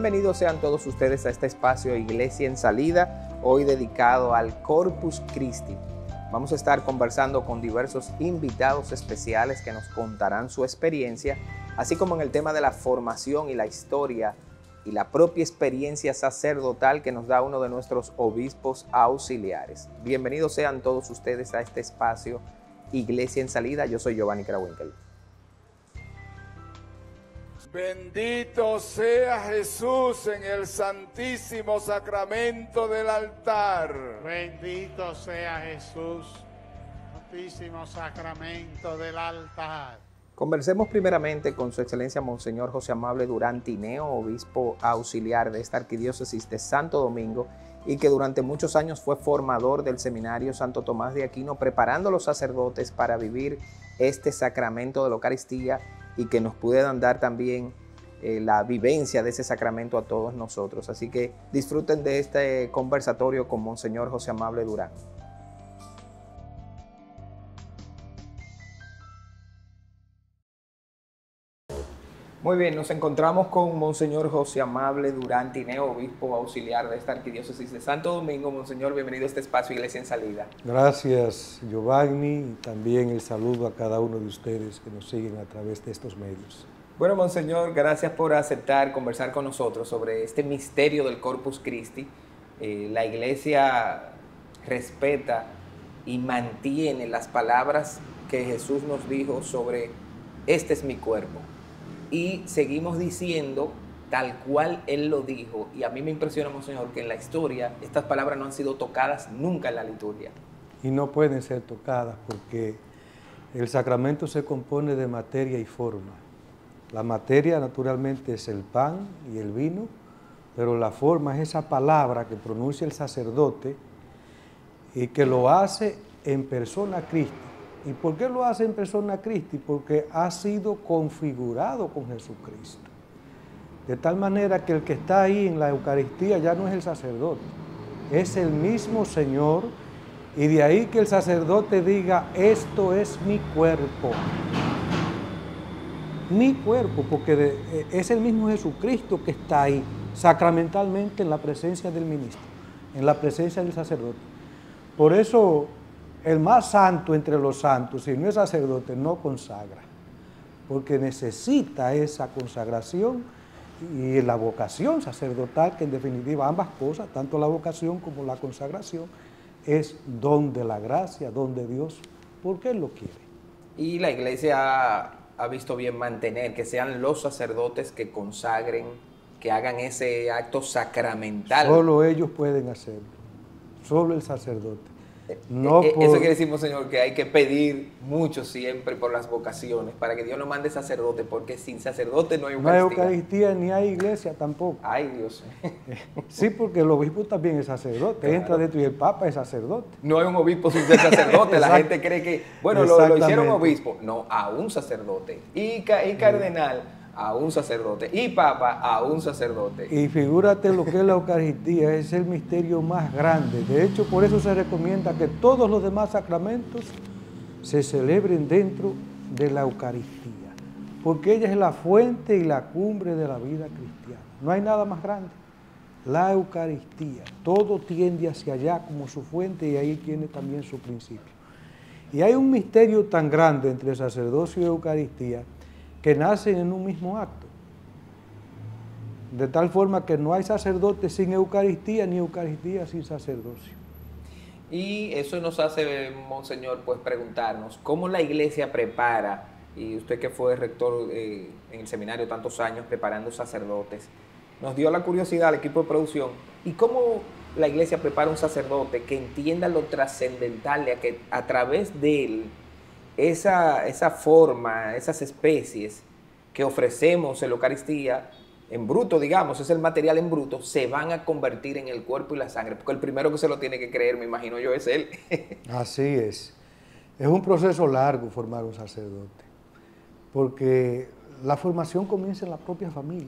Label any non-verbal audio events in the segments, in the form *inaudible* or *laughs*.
Bienvenidos sean todos ustedes a este espacio Iglesia en Salida, hoy dedicado al Corpus Christi. Vamos a estar conversando con diversos invitados especiales que nos contarán su experiencia, así como en el tema de la formación y la historia y la propia experiencia sacerdotal que nos da uno de nuestros obispos auxiliares. Bienvenidos sean todos ustedes a este espacio Iglesia en Salida. Yo soy Giovanni Krawinkel. Bendito sea Jesús en el santísimo sacramento del altar. Bendito sea Jesús, santísimo sacramento del altar. Conversemos primeramente con su excelencia Monseñor José Amable Durán Tineo, obispo auxiliar de esta arquidiócesis de Santo Domingo y que durante muchos años fue formador del seminario Santo Tomás de Aquino, preparando a los sacerdotes para vivir este sacramento de la Eucaristía y que nos puedan dar también eh, la vivencia de ese sacramento a todos nosotros. Así que disfruten de este conversatorio con Monseñor José Amable Durán. Muy bien, nos encontramos con Monseñor José Amable Durán Tineo, obispo auxiliar de esta arquidiócesis de Santo Domingo. Monseñor, bienvenido a este espacio Iglesia en Salida. Gracias, Giovanni, y también el saludo a cada uno de ustedes que nos siguen a través de estos medios. Bueno, Monseñor, gracias por aceptar conversar con nosotros sobre este misterio del Corpus Christi. Eh, la Iglesia respeta y mantiene las palabras que Jesús nos dijo sobre este es mi cuerpo y seguimos diciendo tal cual Él lo dijo. Y a mí me impresiona, Monseñor, que en la historia estas palabras no han sido tocadas nunca en la liturgia. Y no pueden ser tocadas porque el sacramento se compone de materia y forma. La materia naturalmente es el pan y el vino, pero la forma es esa palabra que pronuncia el sacerdote y que lo hace en persona Cristo ¿Y por qué lo hace en persona Cristi? Porque ha sido configurado con Jesucristo. De tal manera que el que está ahí en la Eucaristía ya no es el sacerdote, es el mismo Señor. Y de ahí que el sacerdote diga, esto es mi cuerpo. Mi cuerpo, porque eh, es el mismo Jesucristo que está ahí, sacramentalmente en la presencia del ministro, en la presencia del sacerdote. Por eso el más santo entre los santos, si no es sacerdote, no consagra, porque necesita esa consagración y la vocación sacerdotal, que en definitiva ambas cosas, tanto la vocación como la consagración, es don de la gracia, don de Dios, porque Él lo quiere. Y la iglesia ha, visto bien mantener que sean los sacerdotes que consagren, que hagan ese acto sacramental. Solo ellos pueden hacerlo, solo el sacerdote. No eh, Eso quiere decir, Señor, que hay que pedir mucho siempre por las vocaciones, para que Dios nos mande sacerdote, porque sin sacerdote no hay Eucaristía. No hay Eucaristía ni hay iglesia tampoco. Ay, Dios. *laughs* Sí, porque el obispo también es sacerdote, entra dentro y el papa es sacerdote. No hay un obispo sin ser sacerdote, la gente cree que, bueno, lo, hicieron obispo. No, a un sacerdote. Y, y cardenal a un sacerdote y papa a un sacerdote. Y figúrate lo que es la Eucaristía, es el misterio más grande. De hecho, por eso se recomienda que todos los demás sacramentos se celebren dentro de la Eucaristía, porque ella es la fuente y la cumbre de la vida cristiana. No hay nada más grande. La Eucaristía, todo tiende hacia allá como su fuente y ahí tiene también su principio. Y hay un misterio tan grande entre sacerdocio y Eucaristía que nacen en un mismo acto. De tal forma que no hay sacerdote sin Eucaristía ni Eucaristía sin sacerdocio. Y eso nos hace, Monseñor, pues preguntarnos cómo la iglesia prepara, y usted que fue rector eh, en el seminario tantos años preparando sacerdotes, nos dio la curiosidad al equipo de producción, y cómo la iglesia prepara un sacerdote que entienda lo trascendental, de que a través de él esa, esa forma, esas especies que ofrecemos en la Eucaristía, en bruto, digamos, es el material en bruto, se van a convertir en el cuerpo y la sangre, porque el primero que se lo tiene que creer, me imagino yo, es él. *laughs* Así es. Es un proceso largo formar un sacerdote, porque la formación comienza en la propia familia.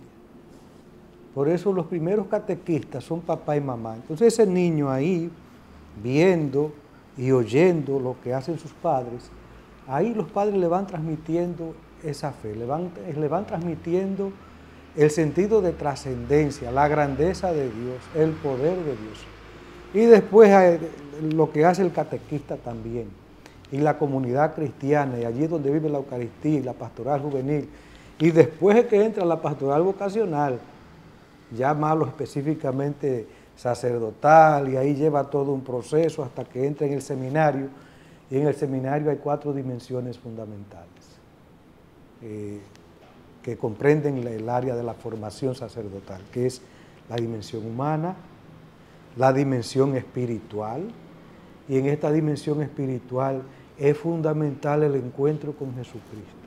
Por eso los primeros catequistas son papá y mamá. Entonces ese niño ahí, viendo y oyendo lo que hacen sus padres, ahí los padres le van transmitiendo esa fe, le van, le van transmitiendo el sentido de trascendencia, la grandeza de Dios, el poder de Dios. Y después eh, lo que hace el catequista también, y la comunidad cristiana, y allí donde vive la Eucaristía y la pastoral juvenil, y después de que entra la pastoral vocacional, ya específicamente sacerdotal, y ahí lleva todo un proceso hasta que entra en el seminario, y en el seminario hay cuatro dimensiones fundamentales eh, que comprenden el área de la formación sacerdotal, que es la dimensión humana, la dimensión espiritual, y en esta dimensión espiritual es fundamental el encuentro con Jesucristo.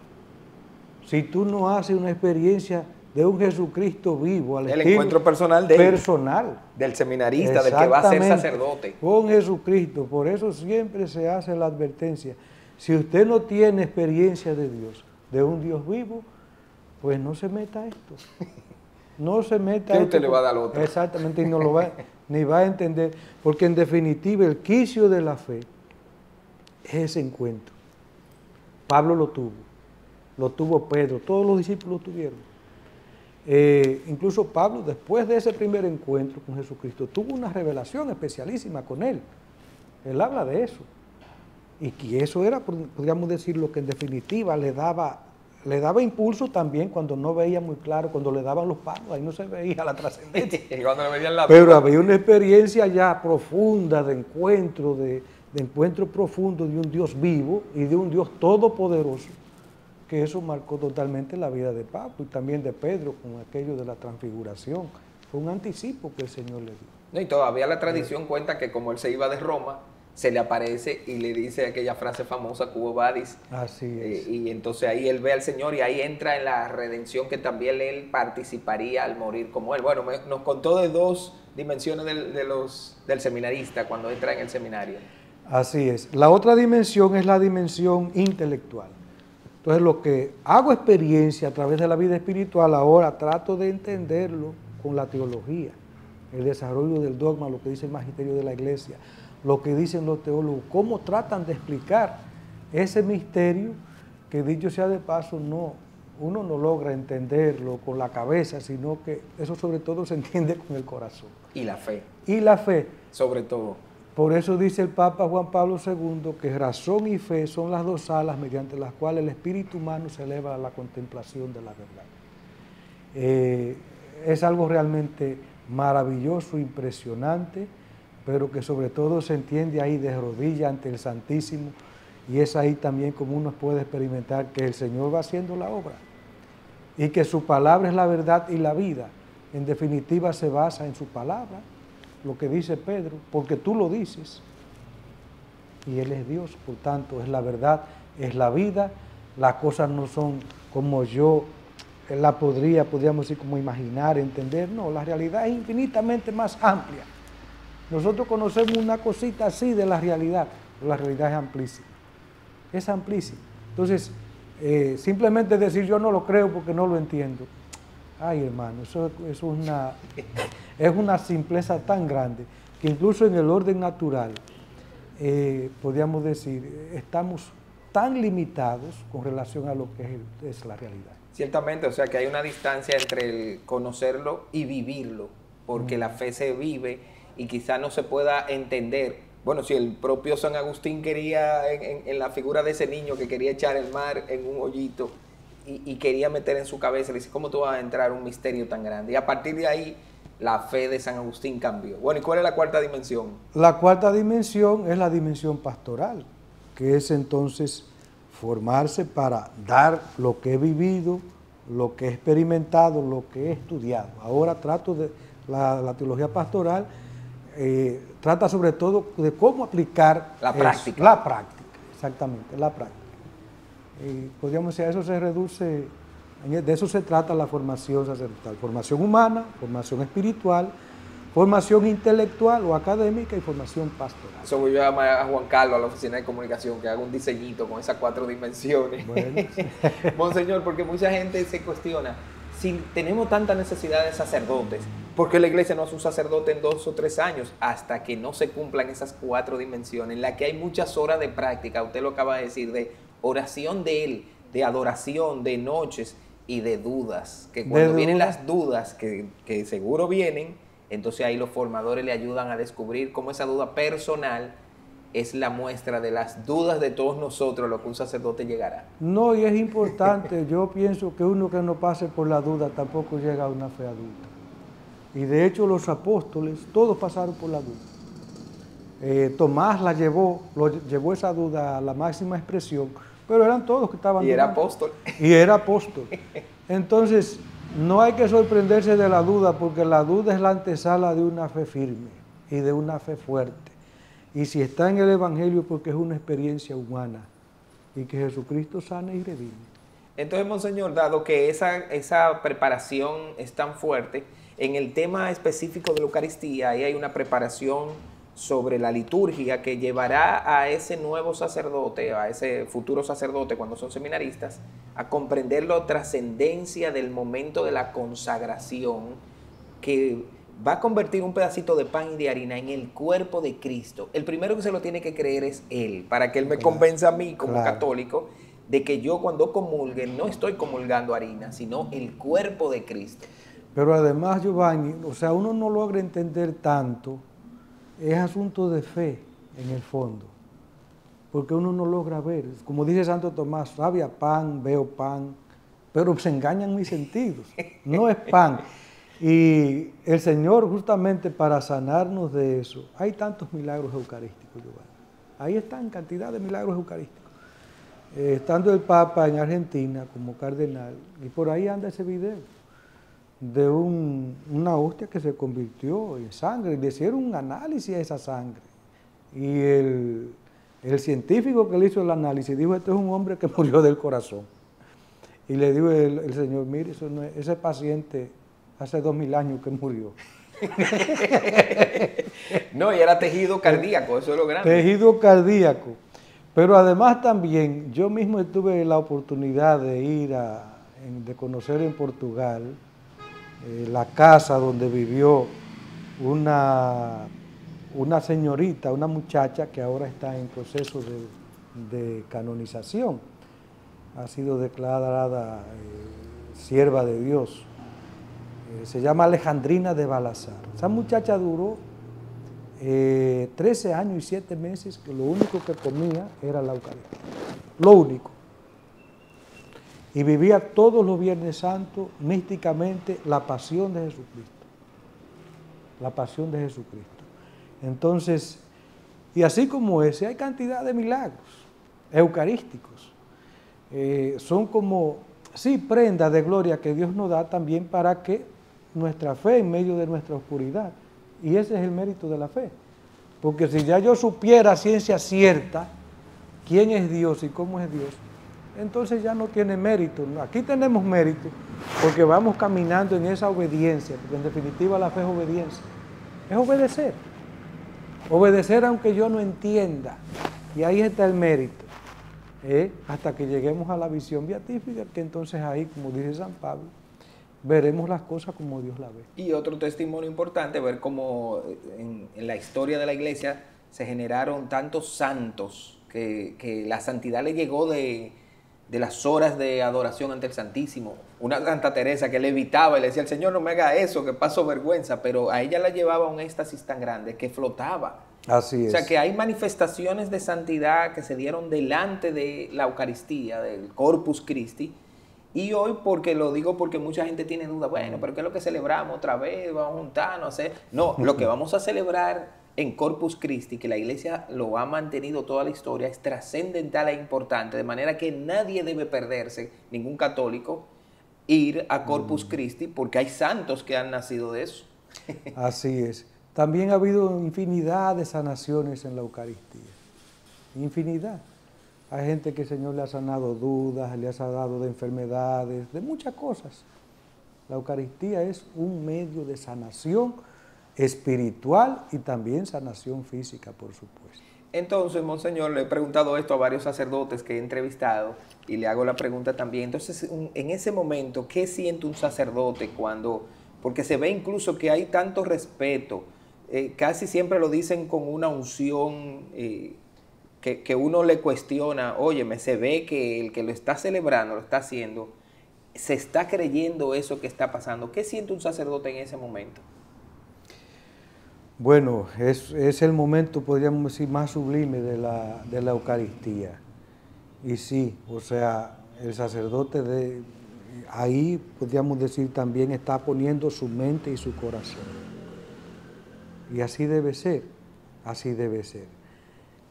Si tú no haces una experiencia de un Jesucristo vivo, al el encuentro personal de personal, del seminarista, del que va a ser sacerdote. Con Jesucristo, por eso siempre se hace la advertencia. Si usted no tiene experiencia de Dios, de un Dios vivo, pues no se meta a esto. *laughs* No se meta a esto. usted le va a dar otro? Exactamente, y no lo va, *laughs* ni va a entender, porque en definitiva el quicio de la fe es ese encuentro. Pablo lo tuvo, lo tuvo Pedro, todos los discípulos lo tuvieron. Eh, incluso Pablo, después de ese primer encuentro con Jesucristo, tuvo una revelación especialísima con él. Él habla de eso. Y que eso era, podríamos decir, lo que en definitiva le daba, le daba impulso también cuando no veía muy claro, cuando le daban los palos, ahí no se veía la trascendencia. *laughs* Pero había una experiencia ya profunda de encuentro, de encuentro profundo de un Dios vivo y de un Dios todopoderoso que eso marcó totalmente la vida de Pablo y también de Pedro con aquello de la transfiguración. Fue un anticipo que el Señor le dio. y todavía la tradición cuenta que como él se iba de Roma, se le aparece y le dice aquella frase famosa, Cubo Vadis. Así es. Eh, y entonces ahí él ve al Señor y ahí entra en la redención que también él participaría al morir como él. Bueno, nos contó de dos dimensiones de los, del seminarista cuando entra en el seminario. Así es. La otra dimensión es la dimensión intelectual. Entonces lo que hago experiencia a través de la vida espiritual ahora trato de entenderlo con la teología, el desarrollo del dogma, lo que dice el magisterio de la iglesia, lo que dicen los teólogos, cómo tratan de explicar ese misterio que dicho sea de paso, no, uno no logra entenderlo con la cabeza, sino que eso sobre todo se *laughs* entiende con el corazón. Y la fe. Y la fe. Sobre todo. Por eso dice el Papa Juan Pablo II que razón y fe son las dos alas mediante las cuales el espíritu humano se eleva a la contemplación de la verdad. Eh, es algo realmente maravilloso, impresionante, pero que sobre todo se entiende ahí de rodilla ante el Santísimo y es ahí también como uno puede experimentar que el Señor va haciendo la obra y que su palabra es la verdad y la vida. En definitiva se basa en su palabra lo que dice Pedro, porque tú lo dices. Y Él es Dios, por tanto, es la verdad, es la vida. Las cosas no son como yo la podría, podríamos decir, como imaginar, entender. No, la realidad es infinitamente más amplia. Nosotros conocemos una cosita así de la realidad, pero la realidad es amplísima. Es amplísima. Entonces, eh, simplemente decir yo no lo creo porque no lo entiendo. Ay, hermano, eso, es, una, *laughs* es una simpleza tan grande que incluso en el orden natural, eh, podríamos decir, estamos tan limitados con relación a lo que es, la realidad. Ciertamente, o sea que hay una distancia entre el conocerlo y vivirlo, porque la fe se vive y quizá no se pueda entender. Bueno, si el propio San Agustín quería, en, la figura de ese niño que quería echar el mar en un hoyito, y, quería meter en su cabeza, le dice, ¿cómo tú vas a entrar a un misterio tan grande? Y a partir de ahí, la fe de San Agustín cambió. Bueno, ¿y cuál es la cuarta dimensión? La cuarta dimensión es la dimensión pastoral, que es entonces formarse para dar lo que he vivido, lo que he experimentado, lo que he estudiado. Ahora trato de, la, teología pastoral eh, trata sobre todo de cómo aplicar la práctica. La práctica, exactamente, la práctica podríamos decir, eso se reduce, de eso se trata la formación sacerdotal, formación humana, formación espiritual, formación intelectual o académica y formación pastoral. Eso voy a llamar a Juan Carlos a la oficina de comunicación que haga un diseñito con esas cuatro dimensiones. Bueno, *laughs* Monseñor, porque mucha gente se cuestiona, si tenemos tanta necesidad de sacerdotes, ¿por qué la iglesia no hace un sacerdote en dos o tres años? Hasta que no se cumplan esas cuatro dimensiones, en las que hay muchas horas de práctica, usted lo acaba de decir, de oración de Él, de adoración, de noches, y de dudas. Que cuando vienen las dudas, que, que seguro vienen, entonces ahí los formadores le ayudan a descubrir cómo esa duda personal es la muestra de las dudas de todos nosotros, lo que un sacerdote llegará. No, y es *laughs* importante, yo pienso que uno que no pase por la duda tampoco llega a una fe adulta. Y de hecho los apóstoles, todos pasaron por la duda. Eh, Tomás la llevó, lo llevó esa duda a la máxima expresión, pero eran todos que estaban Y era apóstol. Y era apóstol. Entonces, no hay que sorprenderse de la duda, porque la duda es la antesala de una fe firme y de una fe fuerte. Y si está en el Evangelio, porque es una experiencia humana y que Jesucristo sana y redime. Entonces, Monseñor, dado que esa, esa preparación es tan fuerte, en el tema específico de la Eucaristía, ahí hay una preparación sobre la liturgia que llevará a ese nuevo sacerdote, a ese futuro sacerdote cuando son seminaristas, a comprender la trascendencia del momento de la consagración que va a convertir un pedacito de pan y de harina en el cuerpo de Cristo. El primero que se lo tiene que creer es Él, para que Él me Claro, convenza a mí como claro. católico de que yo cuando comulgue no estoy comulgando harina, sino el cuerpo de Cristo. Pero además, Giovanni, o sea, uno no logra entender tanto, es asunto de fe en el fondo, porque uno no logra ver. Como dice Santo Tomás, sabia pan, veo pan, pero se engañan mis sentidos. No es pan. Y el Señor, justamente para sanarnos de eso, hay tantos milagros eucarísticos, Giovanni. Ahí están cantidad de milagros eucarísticos. Eh, estando el Papa en Argentina como cardenal, y por ahí anda ese video de un- una hostia que se convirtió en sangre, y le hicieron un análisis a esa sangre. Y el, el científico que le hizo el análisis dijo, este es un hombre que *laughs* murió del corazón. Y le dijo el, el señor, mire, eso no es- ese paciente hace dos mil años que murió. *laughs* No, y era tejido cardíaco, eso es lo grande. Tejido cardíaco. Pero además también, yo mismo tuve la oportunidad de ir a, de conocer en Portugal eh, la casa donde vivió una, una señorita, una muchacha que ahora está en proceso de, canonización. Ha sido declarada eh, sierva de Dios. Eh, se llama Alejandrina de Balazar. Esa muchacha duró eh, 13 años y 7 meses que lo único que comía era la Eucaristía. Lo único. Y vivía todos los Viernes Santos místicamente la pasión de Jesucristo. La pasión de Jesucristo. Entonces, y así como ese, hay cantidad de milagros eucarísticos. Eh, son como, sí, prendas de gloria que Dios nos da también para que nuestra fe en medio de nuestra oscuridad. Y ese es el mérito de la fe. Porque si ya yo supiera ciencia cierta quién es Dios y cómo es Dios, entonces ya no tiene mérito. Aquí tenemos mérito porque vamos caminando en esa obediencia, porque en definitiva la fe es obediencia. Es obedecer. Obedecer aunque yo no entienda. Y ahí está el mérito. ¿eh? Hasta que lleguemos a la visión beatífica, que entonces ahí, como dice San Pablo, veremos las cosas como Dios las ve. Y otro testimonio importante, ver cómo en, la historia de la iglesia se generaron tantos santos que la santidad le llegó de, de las horas de adoración ante el Santísimo. Una Santa Teresa que le evitaba y le decía, el Señor no me haga eso, que paso vergüenza, pero a ella la llevaba un éxtasis tan grande que flotaba. Así O es. sea que hay manifestaciones de santidad que se dieron delante de la Eucaristía, del Corpus Christi. Y hoy, porque lo digo porque mucha gente tiene duda, bueno, pero ¿qué es lo que celebramos otra vez? Vamos a juntarnos. No, lo que *laughs* vamos a celebrar en Corpus Christi, que la iglesia lo ha mantenido toda la historia, es trascendental e importante, de manera que nadie debe perderse, ningún católico, ir a Corpus Christi, porque hay santos que han nacido de eso. *laughs* Así es. También ha habido infinidad de sanaciones en la Eucaristía. Infinidad. Hay gente que el Señor le ha sanado dudas, le ha sanado de enfermedades, de muchas cosas. La Eucaristía es un medio de sanación espiritual y también sanación física, por supuesto. Entonces, Monseñor, le he preguntado esto a varios sacerdotes que he entrevistado y le hago la pregunta también. Entonces, en ese momento, ¿qué siente un sacerdote cuando, porque se ve incluso que hay tanto respeto, eh, casi siempre lo dicen con una unción eh, que, que uno le cuestiona, óyeme, se ve que el que lo está celebrando, lo está haciendo, se está creyendo eso que está pasando. ¿Qué siente un sacerdote en ese momento? Bueno, es, es el momento, podríamos decir, más sublime de la, de la Eucaristía. Y sí, o sea, el sacerdote de ahí, podríamos decir, también está poniendo su mente y su corazón. Y así debe ser, así debe ser.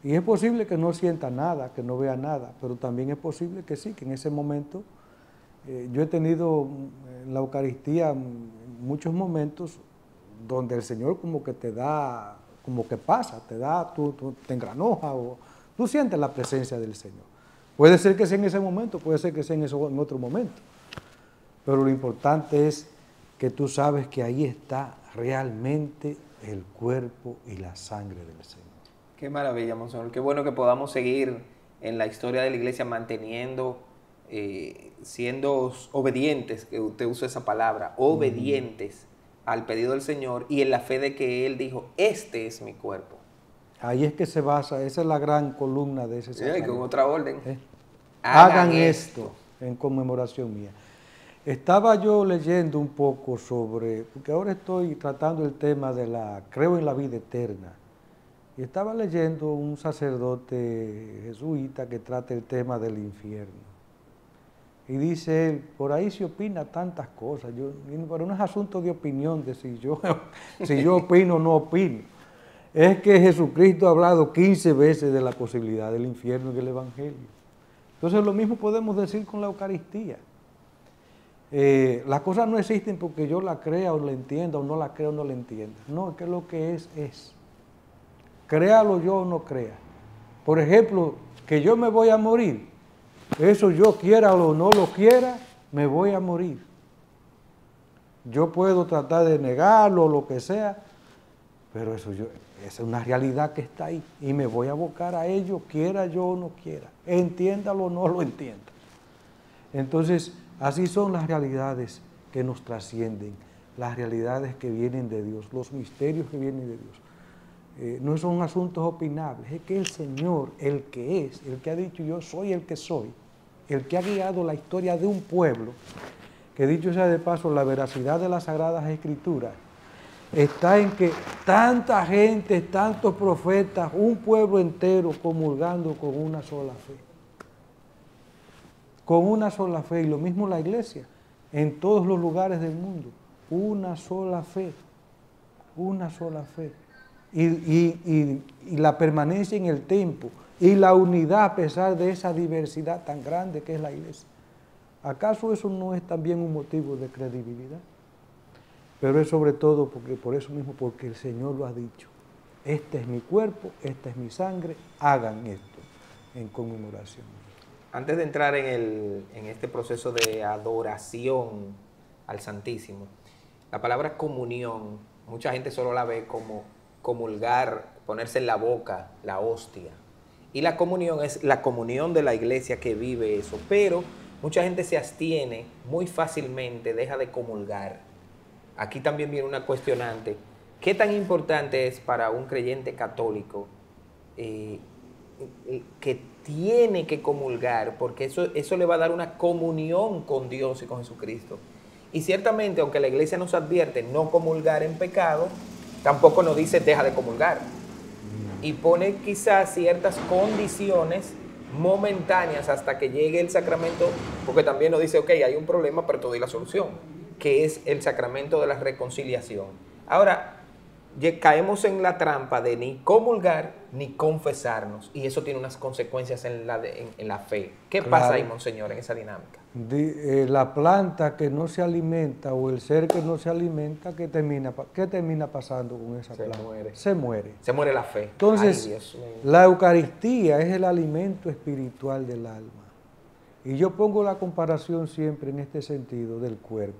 Y es posible que no sienta nada, que no vea nada, pero también es posible que sí, que en ese momento, eh, yo he tenido en la Eucaristía muchos momentos donde el Señor como que te da, como que pasa, te da, tú, te engranoja o tú sientes la presencia del Señor. Puede ser que sea en ese momento, puede ser que sea en otro momento, pero lo importante es que tú sabes que ahí está realmente el cuerpo y la sangre del Señor. Qué maravilla, Monseñor. Qué bueno que podamos seguir en la historia de la iglesia manteniendo, eh, siendo obedientes, que usted usa esa palabra, obedientes al pedido del Señor y en la fe de que Él dijo, este es mi cuerpo. Ahí es que se basa, esa es la gran columna de ese sí, con otra orden. ¿Eh? Hagan, esto en conmemoración mía. Estaba yo leyendo un poco sobre, porque ahora estoy tratando el tema de la, creo en la vida eterna, y estaba leyendo un sacerdote jesuita que trata el tema del infierno. Y dice él, por ahí se opina tantas cosas, yo, pero no es asunto de opinión, de si yo, *laughs* si yo opino o no opino. Es que Jesucristo ha hablado 15 veces de la posibilidad del infierno en el Evangelio. Entonces lo mismo podemos decir con la Eucaristía. Eh, las cosas no existen porque yo la crea o la entienda o no la creo o no la entienda. No, es que lo que es, es. Créalo yo o no crea. Por ejemplo, que yo me voy a morir. Eso yo quiera o no lo quiera, me voy a morir. Yo puedo tratar de negarlo o lo que sea, pero eso yo, es una realidad que está ahí y me voy a abocar a ello, quiera yo o no quiera, entiéndalo o no lo entienda. Entonces, Así son las realidades que nos trascienden, las realidades que vienen de Dios, los misterios que vienen de Dios. Eh, no son asuntos opinables, es que el Señor, el que es, el que ha dicho yo soy el que soy, el que ha guiado la historia de un pueblo, que dicho sea de paso, la veracidad de las Sagradas Escrituras, está en que tanta gente, tantos profetas, un pueblo entero comulgando con una sola fe con una sola fe, y lo mismo la iglesia, en todos los lugares del mundo, una sola fe, una sola fe. Y, la permanencia en el tiempo y la unidad a pesar de esa diversidad tan grande que es la iglesia. ¿Acaso eso no es también un motivo de credibilidad? Pero es sobre todo porque, por eso mismo, porque el Señor lo ha dicho. Este es mi cuerpo, esta es mi sangre, hagan esto en conmemoración antes de entrar en, este proceso de adoración al Santísimo, la palabra comunión, mucha gente solo la ve como comulgar, ponerse en la boca la hostia. Y la comunión es la comunión de la iglesia que vive eso, pero mucha gente se abstiene muy fácilmente, deja de comulgar. Aquí también viene una cuestionante. ¿Qué tan importante es para un creyente católico eh, que tiene que comulgar, porque eso, eso le va a dar una comunión con Dios y con Jesucristo. Y ciertamente, aunque la iglesia nos advierte no comulgar en pecado, tampoco nos dice deja de comulgar. Y pone quizás ciertas condiciones momentáneas hasta que llegue el sacramento, porque también nos dice, ok, hay un problema, pero todo hay la solución, que es el sacramento de la reconciliación. Ahora, caemos en la trampa de ni comulgar ni confesarnos. Y eso tiene unas consecuencias en la, en, la fe. ¿Qué pasa ahí, Monseñor, en esa dinámica? Eh, la planta que no se alimenta o el ser que no se alimenta, ¿qué termina, qué termina pasando con esa se planta? Muere. Se muere. Se muere la fe. Entonces, la Eucaristía es el alimento espiritual del alma. Y yo pongo la comparación siempre en este sentido del cuerpo.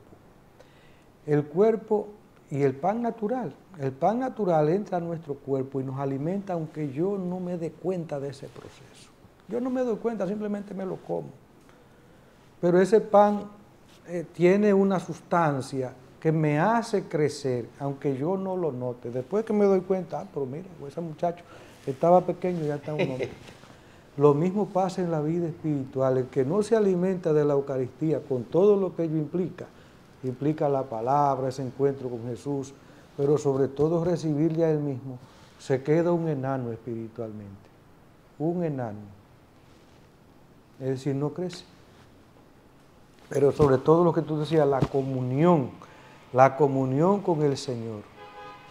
El cuerpo y el pan natural. El pan natural entra a nuestro cuerpo y nos alimenta aunque yo no me dé cuenta de ese proceso. Yo no me doy cuenta, simplemente me lo como. Pero ese pan eh, tiene una sustancia que me hace crecer, aunque yo no lo note. Después que me doy cuenta, ah, pero mira, ese muchacho estaba pequeño y ya está un hombre. *laughs* Lo mismo pasa en la vida espiritual. El que no se alimenta de la Eucaristía con todo lo que ello implica, implica la palabra, ese encuentro con Jesús, pero sobre todo recibirle a Él mismo, se queda un enano espiritualmente. Un enano. Es decir, no crece. Pero sobre todo lo que tú decías, la comunión, la comunión con el Señor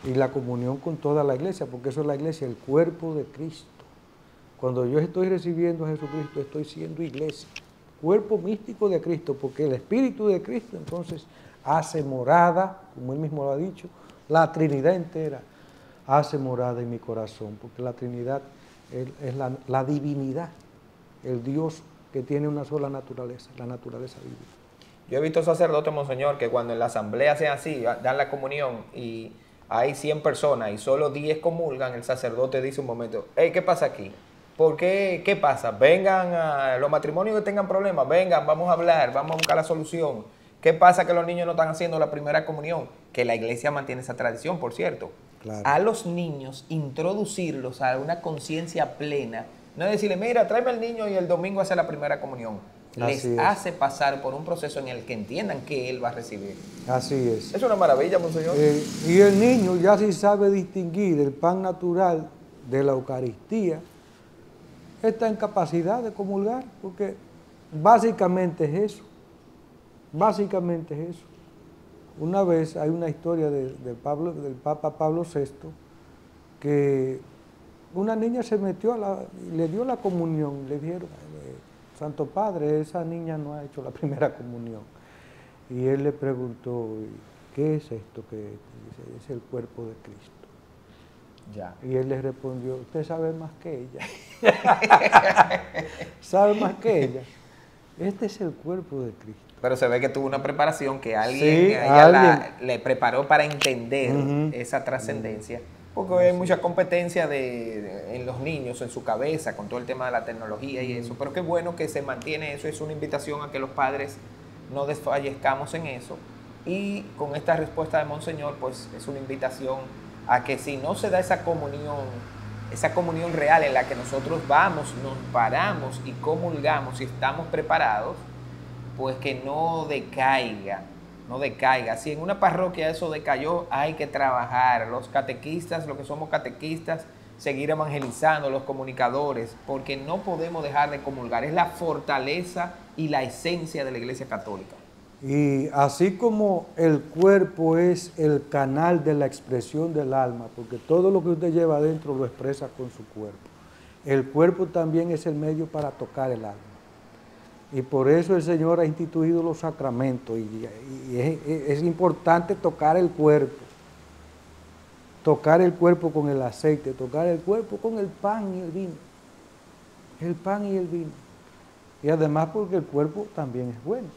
y la comunión con toda la iglesia, porque eso es la iglesia, el cuerpo de Cristo. Cuando yo estoy recibiendo a Jesucristo, estoy siendo iglesia, cuerpo místico de Cristo, porque el Espíritu de Cristo entonces hace morada, como él mismo lo ha dicho, la Trinidad entera hace morada en mi corazón, porque la Trinidad es, la, la divinidad, el Dios que tiene una sola naturaleza, la naturaleza divina. Yo he visto sacerdotes, monseñor, que cuando en la asamblea sea así, dan la comunión y hay 100 personas y solo 10 comulgan, el sacerdote dice un momento, hey, ¿qué pasa aquí? ¿Por qué? ¿Qué pasa? Vengan a los matrimonios que tengan problemas, vengan, vamos a hablar, vamos a buscar la solución. ¿Qué pasa que los niños no están haciendo la primera comunión? Que la iglesia mantiene esa tradición, por cierto. A los niños introducirlos a una conciencia plena, no es decirle, mira, tráeme al niño y el domingo hace la primera comunión. Les hace pasar por un proceso en el que entiendan que él va a recibir. Así es. Es una maravilla, monseñor. Eh, y el niño ya sí sabe distinguir el pan natural de la Eucaristía está en capacidad de comulgar, porque básicamente es eso, básicamente es eso. Una vez hay una historia de, Pablo, del Papa Pablo VI que una niña se metió a la, le dio la comunión, le dijeron, eh, Santo Padre, esa niña no ha hecho la *laughs* primera comunión. Y él le preguntó, ¿qué es esto que dice? Es el cuerpo de Cristo. Y él le respondió, usted sabe más que ella. *laughs* sabe más que ella. Este es el cuerpo de Cristo. Pero se ve que tuvo una preparación que alguien, le preparó para entender esa trascendencia. Porque hay mucha competencia de, en los niños, en su cabeza, con todo el tema de la tecnología y eso. Pero qué bueno que se mantiene eso. Es una invitación a que los padres no desfallezcamos en eso. Y con esta respuesta de Monseñor, pues es una invitación a que si no se da esa comunión, esa comunión real en la que nosotros vamos, nos paramos y comulgamos y estamos preparados, pues que no decaiga, no decaiga. Si en una parroquia eso decayó, hay que trabajar. Los catequistas, los que somos catequistas, seguir evangelizando, los comunicadores, porque no podemos dejar de comulgar. Es la fortaleza y la esencia de la Iglesia Católica. Y así como el cuerpo es el canal de la expresión del alma, porque todo lo que usted lleva adentro lo expresa con su cuerpo, el cuerpo también es el medio para tocar el alma. Y por eso el Señor ha instituido los sacramentos y, es, importante tocar el cuerpo, tocar el cuerpo con el aceite, tocar el cuerpo con el pan y el vino, el pan y el vino. Y además porque el cuerpo también es bueno.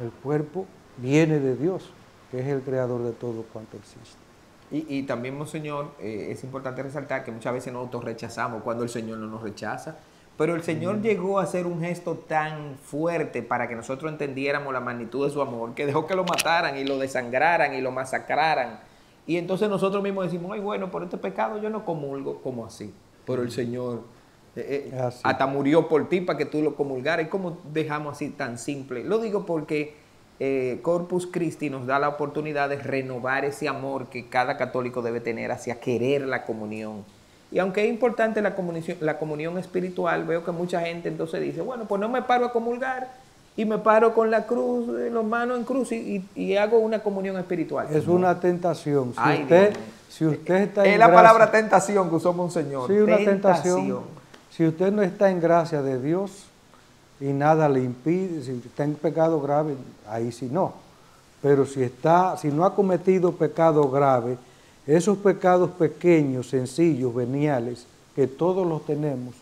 El cuerpo viene de Dios, que es el creador de todo cuanto existe. Y, también, Monseñor, eh, es importante resaltar que muchas veces nosotros rechazamos cuando el Señor no nos rechaza, pero el Señor llegó a hacer un gesto tan fuerte para que nosotros entendiéramos la magnitud de su amor, que dejó que lo mataran y lo desangraran y lo masacraran. Y entonces nosotros mismos decimos, ay, bueno, por este pecado yo no comulgo, como así. Pero el Señor eh, eh, hasta murió por ti para que tú lo comulgaras. ¿Y cómo dejamos así tan simple? Lo digo porque eh, Corpus Christi nos da la oportunidad de renovar ese amor que cada católico debe tener hacia querer la comunión. Y aunque es importante la comunión, la comunión espiritual, veo que mucha gente entonces dice, bueno, pues no me paro a comulgar y me paro con la cruz, los manos en cruz y, hago una comunión espiritual. Es una tentación. Si, usted, si usted está Es la palabra tentación que usó Monseñor. Sí, una tentación si usted no está en gracia de Dios y nada le impide, si está en pecado grave, ahí sí no. Pero si está, si no ha cometido pecado grave, esos pecados pequeños, sencillos, veniales, que todos los tenemos,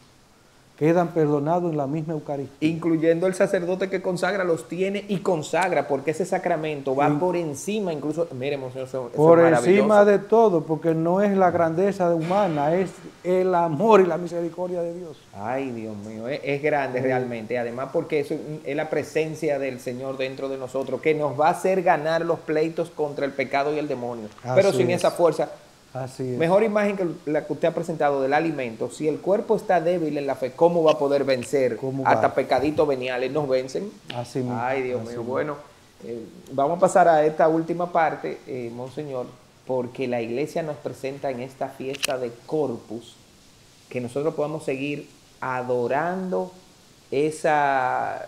quedan perdonados en la misma Eucaristía. Incluyendo el sacerdote que consagra, los tiene y consagra, porque ese sacramento va por encima, incluso, miremos, eso, Por encima de todo, porque no es la grandeza humana, es el amor y la misericordia de Dios. Ay, Dios mío, es, grande realmente. Además, porque eso es la presencia del Señor dentro de nosotros, que nos va a hacer ganar los pleitos contra el pecado y el demonio. Pero sin esa fuerza Así es. Mejor imagen que la que usted ha presentado del alimento. Si el cuerpo está débil en la fe, ¿cómo va a poder vencer? Hasta pecaditos veniales nos vencen. Así mismo, Ay, Dios así mío. mismo. Bueno, eh, vamos a pasar a esta última parte, eh, Monseñor, porque la iglesia nos presenta en esta fiesta de Corpus que nosotros podamos seguir adorando esa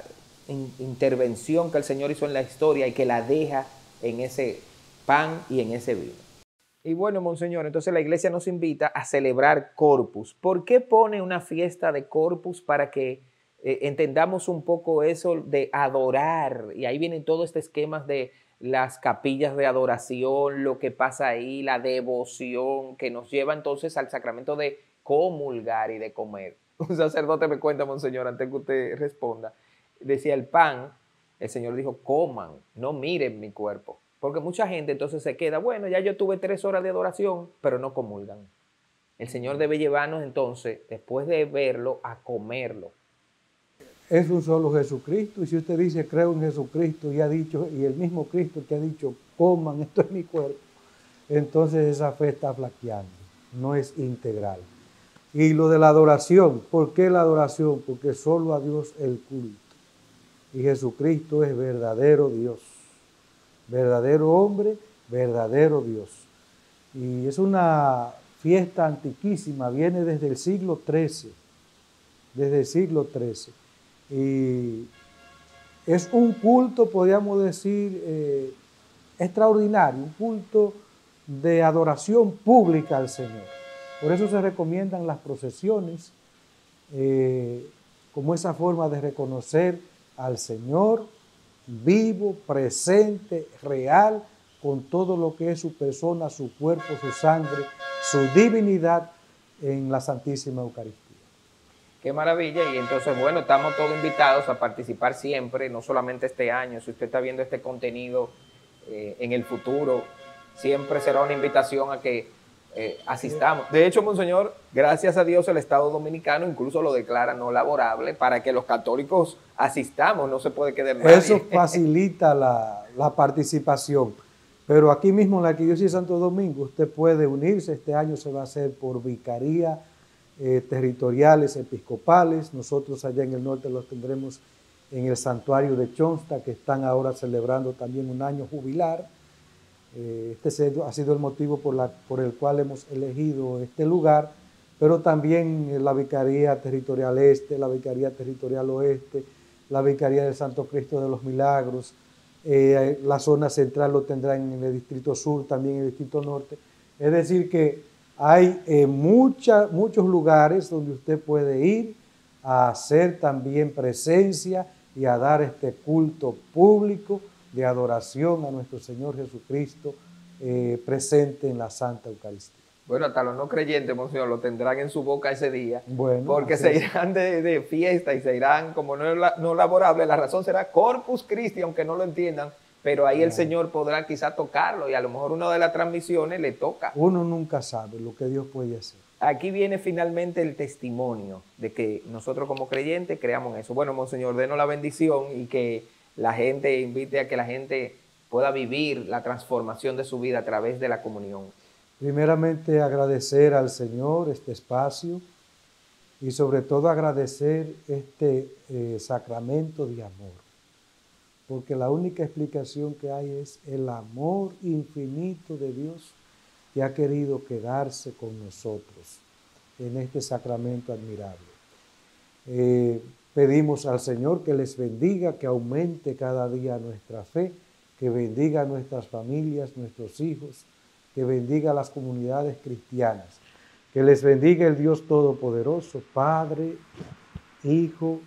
in- intervención que el Señor hizo en la historia y que la deja en ese pan y en ese vino. Y bueno, Monseñor, entonces la iglesia nos invita a celebrar Corpus. ¿Por qué pone una fiesta de Corpus para que eh, entendamos un poco eso de adorar? Y ahí vienen todos estos esquemas de las capillas de adoración, lo que pasa ahí, la devoción que nos lleva entonces al sacramento de comulgar y de comer. *laughs* Un sacerdote me cuenta, Monseñor, antes que usted responda, decía el pan, el Señor dijo, coman, no miren mi cuerpo. Porque mucha gente entonces se queda, bueno, ya yo tuve tres horas de adoración, pero no comulgan. El Señor debe llevarnos entonces, después de verlo, a comerlo. Es un solo Jesucristo y si usted dice creo en Jesucristo y ha dicho, y el mismo Cristo que ha dicho coman, esto es mi cuerpo, entonces esa fe está flaqueando, no es integral. Y lo de la adoración, ¿por qué la adoración? Porque solo a Dios el culto. Y Jesucristo es verdadero Dios, verdadero hombre, verdadero Dios. Y es una fiesta antiquísima, viene desde el siglo XIII, desde el siglo XIII. Y es un culto, podríamos decir, eh, extraordinario, un culto de adoración pública al Señor. Por eso se recomiendan las procesiones eh, como esa forma de reconocer al Señor vivo, presente, real, con todo lo que es su persona, su cuerpo, su sangre, su divinidad en la Santísima Eucaristía. Qué maravilla. Y entonces, bueno, estamos todos invitados a participar siempre, no solamente este año. Si usted está viendo este contenido eh, en el futuro, siempre será una invitación a que eh, asistamos. De hecho, Monseñor, gracias a Dios el Estado Dominicano incluso lo declara no laborable para que los católicos asistamos, no se puede quedar nadie. Eso facilita la, la participación. Pero aquí mismo en la Arquidiócesis de Santo Domingo usted puede unirse. Este año se va a hacer por vicaría eh, territoriales episcopales. Nosotros allá en el norte los tendremos en el santuario de Chonsta, que están ahora celebrando también un año jubilar. Eh, este ha sido el motivo por, la- por el cual hemos elegido este lugar, pero también eh, la Vicaría Territorial Este, la Vicaría Territorial Oeste, la Vicaría del Santo Cristo de los Milagros, eh, la zona central lo tendrán en el Distrito Sur, también en el Distrito Norte. Es decir, que hay eh, muchos lugares donde usted puede ir a hacer también presencia y a dar este culto público de adoración a nuestro Señor Jesucristo eh, presente en la Santa Eucaristía. Bueno, hasta los no creyentes, Monseñor, lo tendrán en su boca ese día. Bueno, porque se irán de, de fiesta y se irán como no, no laborable. La razón será Corpus Christi, aunque no lo entiendan, pero ahí el Señor podrá quizá tocarlo y a lo mejor una de las transmisiones le toca. Uno nunca sabe lo que Dios puede hacer. Aquí viene finalmente el testimonio de que nosotros como creyentes creamos en eso. Bueno, Monseñor, denos la bendición y que la gente invite a que la gente pueda vivir la transformación de su vida a través de la comunión. Primeramente agradecer al Señor este espacio y sobre todo agradecer este eh, sacramento de amor. Porque la única explicación que hay es el amor infinito de Dios que ha querido quedarse con nosotros en este sacramento admirable. Eh, pedimos al Señor que les bendiga, que aumente cada día nuestra fe, que bendiga a nuestras familias, nuestros hijos, que bendiga a las comunidades cristianas, que les bendiga el Dios Todopoderoso, Padre, Hijo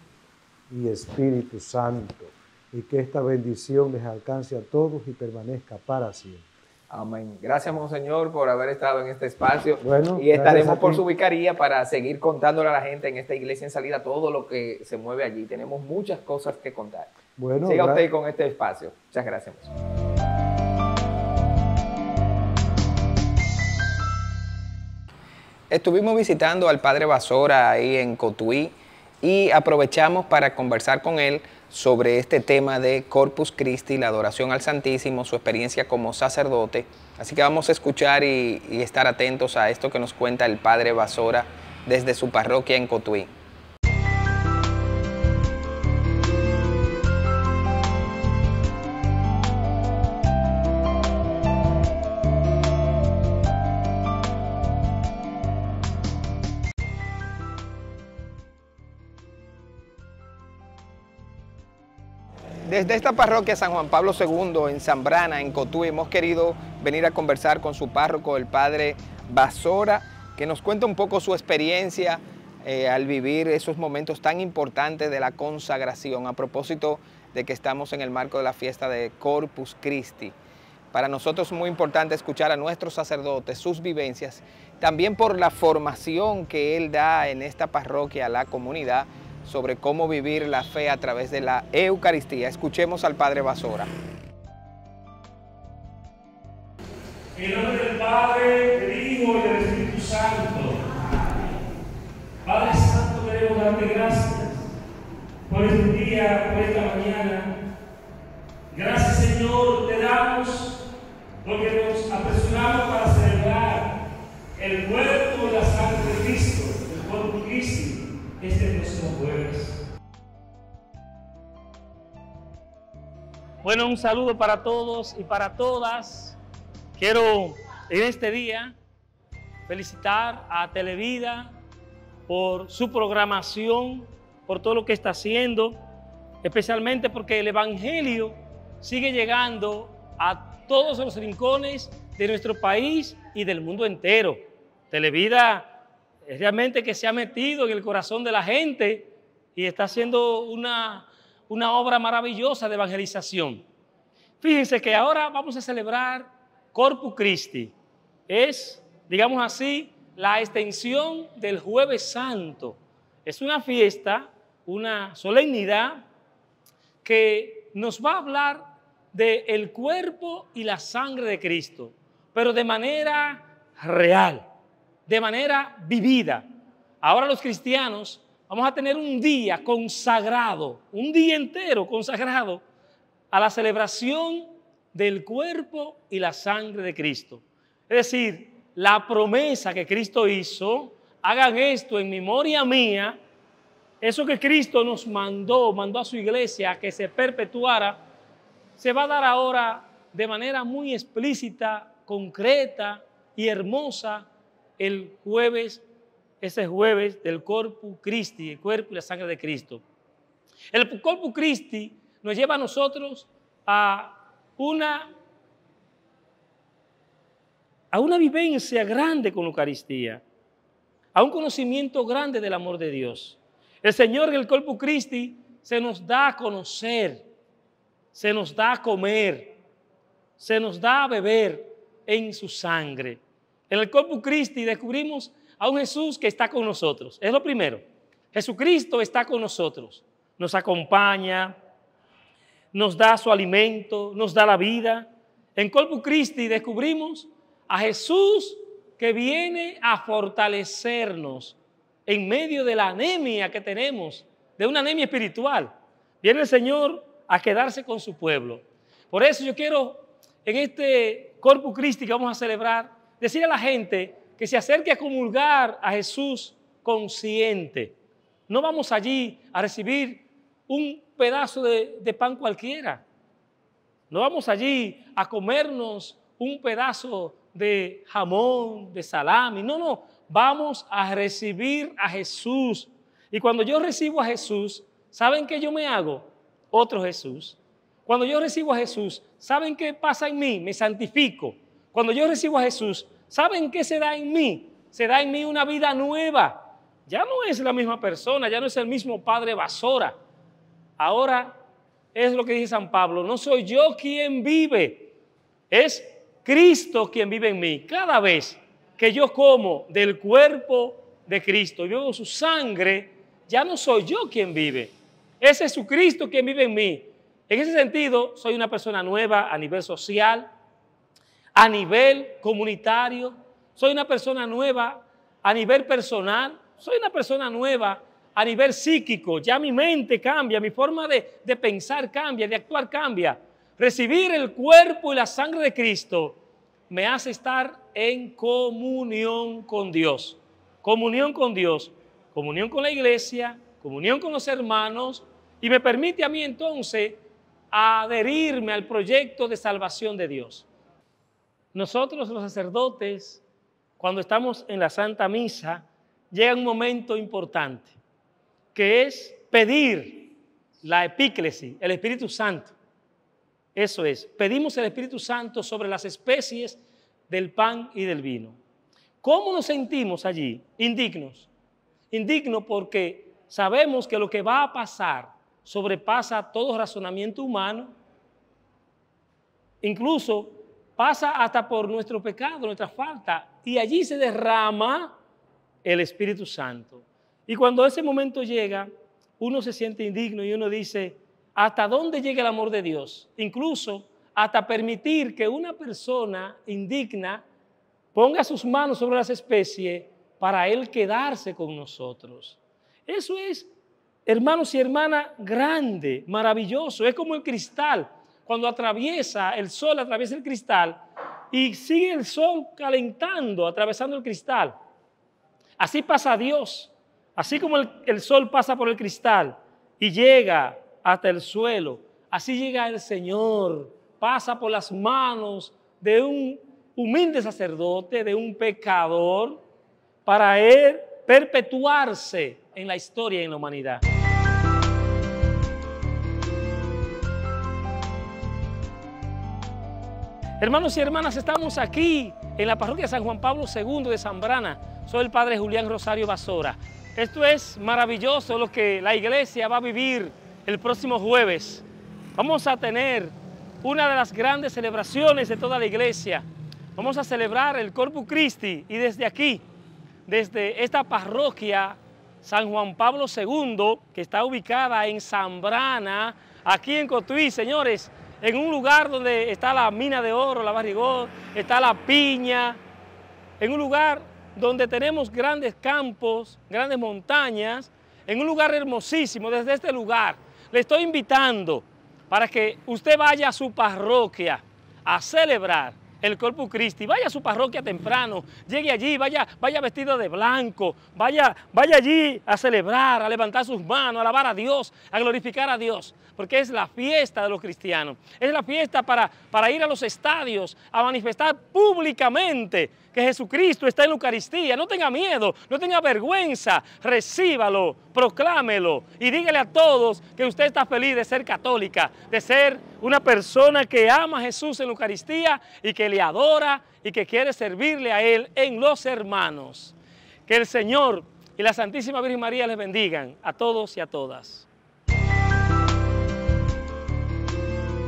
y Espíritu Santo, y que esta bendición les alcance a todos y permanezca para siempre. Amén. Gracias, Monseñor, por haber estado en este espacio. Bueno, y estaremos por su vicaría para seguir contándole a la gente en esta iglesia en salida todo lo que se mueve allí. Tenemos muchas cosas que contar. Bueno, Siga usted con este espacio. Muchas gracias. Monseñor. Estuvimos visitando al padre Basora ahí en Cotuí y aprovechamos para conversar con él sobre este tema de Corpus Christi, la adoración al Santísimo, su experiencia como sacerdote. Así que vamos a escuchar y, estar atentos a esto que nos cuenta el Padre Basora desde su parroquia en Cotuí. Desde esta parroquia San Juan Pablo II en Zambrana, en Cotuí, hemos querido venir a conversar con su párroco, el padre Basora, que nos cuenta un poco su experiencia eh, al vivir esos momentos tan importantes de la consagración, a propósito de que estamos en el marco de la fiesta de Corpus Christi. Para nosotros es muy importante escuchar a nuestros sacerdotes, sus vivencias, también por la formación que él da en esta parroquia a la comunidad sobre cómo vivir la fe a través de la Eucaristía. Escuchemos al Padre Basora. En nombre del Padre, del Hijo y del Espíritu Santo. Padre Santo, queremos darte gracias por este día, por esta mañana. Gracias Señor, te damos porque nos apresuramos para celebrar el cuerpo y la sangre de Cristo, el cuerpo de Cristo este próximo jueves. Bueno, un saludo para todos y para todas. Quiero en este día felicitar a Televida por su programación, por todo lo que está haciendo, especialmente porque el Evangelio sigue llegando a todos los rincones de nuestro país y del mundo entero. Televida es realmente que se ha metido en el corazón de la gente y está haciendo una, una obra maravillosa de evangelización. Fíjense que ahora vamos a celebrar Corpus Christi. Es, digamos así, la extensión del jueves santo. Es una fiesta, una solemnidad que nos va a hablar del el cuerpo y la sangre de Cristo, pero de manera real de manera vivida. Ahora los cristianos vamos a tener un día consagrado, un día entero consagrado a la celebración del cuerpo y la sangre de Cristo. Es decir, la promesa que Cristo hizo, hagan esto en memoria mía, eso que Cristo nos mandó, mandó a su iglesia a que se perpetuara, se va a dar ahora de manera muy explícita, concreta y hermosa el jueves, ese jueves del Corpus Christi, el cuerpo y la sangre de Cristo. El Corpus Christi nos lleva a nosotros a una, a una vivencia grande con la Eucaristía, a un conocimiento grande del amor de Dios. El Señor en el Corpus Christi se nos da a conocer, se nos da a comer, se nos da a beber en su sangre. En el Corpus Christi descubrimos a un Jesús que está con nosotros. Es lo primero. Jesucristo está con nosotros. Nos acompaña, nos da su alimento, nos da la vida. En Corpus Christi descubrimos a Jesús que viene a fortalecernos en medio de la anemia que tenemos, de una anemia espiritual. Viene el Señor a quedarse con su pueblo. Por eso yo quiero, en este Corpus Christi que vamos a celebrar, decir a la gente que se acerque a comulgar a Jesús consciente. No vamos allí a recibir un pedazo de, pan cualquiera. No vamos allí a comernos un pedazo de jamón, de salami. No, no. Vamos a recibir a Jesús. Y cuando yo recibo a Jesús, ¿saben qué yo me hago? Otro Jesús. Cuando yo recibo a Jesús, ¿saben qué pasa en mí? Me santifico. Cuando yo recibo a Jesús, ¿saben qué se da en mí? Se da en mí una vida nueva. Ya no es la misma persona, ya no es el mismo Padre Basora. Ahora es lo que dice San Pablo, no soy yo quien vive, es Cristo quien vive en mí. Cada vez que yo como del cuerpo de Cristo y bebo su sangre, ya no soy yo quien vive, es Jesucristo quien vive en mí. En ese sentido, soy una persona nueva a nivel social, a nivel comunitario, soy una persona nueva a nivel personal, soy una persona nueva a nivel psíquico, ya mi mente cambia, mi forma de, de pensar cambia, de actuar cambia. Recibir el cuerpo y la sangre de Cristo me hace estar en comunión con Dios. Comunión con Dios, comunión con la iglesia, comunión con los hermanos y me permite a mí entonces adherirme al proyecto de salvación de Dios. Nosotros los sacerdotes, cuando estamos en la Santa Misa, llega un momento importante, que es pedir la epíclesis, el Espíritu Santo. Eso es, pedimos el Espíritu Santo sobre las especies del pan y del vino. ¿Cómo nos sentimos allí? Indignos. Indignos porque sabemos que lo que va a pasar sobrepasa todo razonamiento humano. Incluso pasa hasta por nuestro pecado, nuestra falta. Y allí se derrama el Espíritu Santo. Y cuando ese momento llega, uno se siente indigno y uno dice, hasta dónde llega el amor de Dios, incluso hasta permitir que una persona indigna ponga sus manos sobre las especies para Él quedarse con nosotros. Eso es, hermanos y hermanas, grande, maravilloso. Es como el cristal. Cuando atraviesa el sol, atraviesa el cristal y sigue el sol calentando, atravesando el cristal. Así pasa Dios. Así como el, sol pasa por el cristal y llega hasta el suelo. Así llega el Señor, pasa por las manos de un humilde sacerdote, de un pecador, para él perpetuarse en la historia y en la humanidad. Hermanos y hermanas, estamos aquí en la parroquia San Juan Pablo II de Zambrana. Soy el padre Julián Rosario Basora. Esto es maravilloso lo que la iglesia va a vivir el próximo jueves vamos a tener una de las grandes celebraciones de toda la iglesia. Vamos a celebrar el Corpus Christi y desde aquí, desde esta parroquia San Juan Pablo II, que está ubicada en Zambrana, aquí en Cotuí, señores, en un lugar donde está la mina de oro, la barrigón, está la piña, en un lugar donde tenemos grandes campos, grandes montañas, en un lugar hermosísimo, desde este lugar. Le estoy invitando para que usted vaya a su parroquia a celebrar el Corpus Christi, vaya a su parroquia temprano, llegue allí, vaya, vaya vestido de blanco, vaya, vaya allí a celebrar, a levantar sus manos, a alabar a Dios, a glorificar a Dios, porque es la fiesta de los cristianos, es la fiesta para, para ir a los estadios, a manifestar públicamente que Jesucristo está en la Eucaristía. No tenga miedo, no tenga vergüenza, recíbalo, proclámelo y dígale a todos que usted está feliz de ser católica, de ser una persona que ama a Jesús en la Eucaristía y que le adora y que quiere servirle a Él en los hermanos. Que el Señor y la Santísima Virgen María les bendigan a todos y a todas.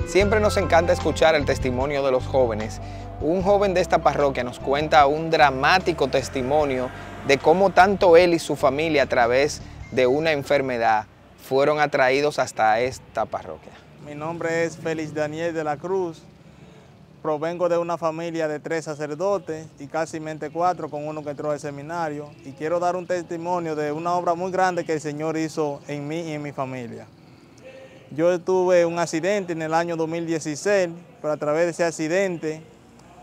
Siempre nos encanta escuchar el testimonio de los jóvenes un joven de esta parroquia nos cuenta un dramático testimonio de cómo tanto él y su familia a través de una enfermedad fueron atraídos hasta esta parroquia. Mi nombre es Félix Daniel de la Cruz. Provengo de una familia de tres sacerdotes y casi cuatro con uno que entró al seminario. Y quiero dar un testimonio de una obra muy grande que el Señor hizo en mí y en mi familia. Yo tuve un accidente en el año 2016, pero a través de ese accidente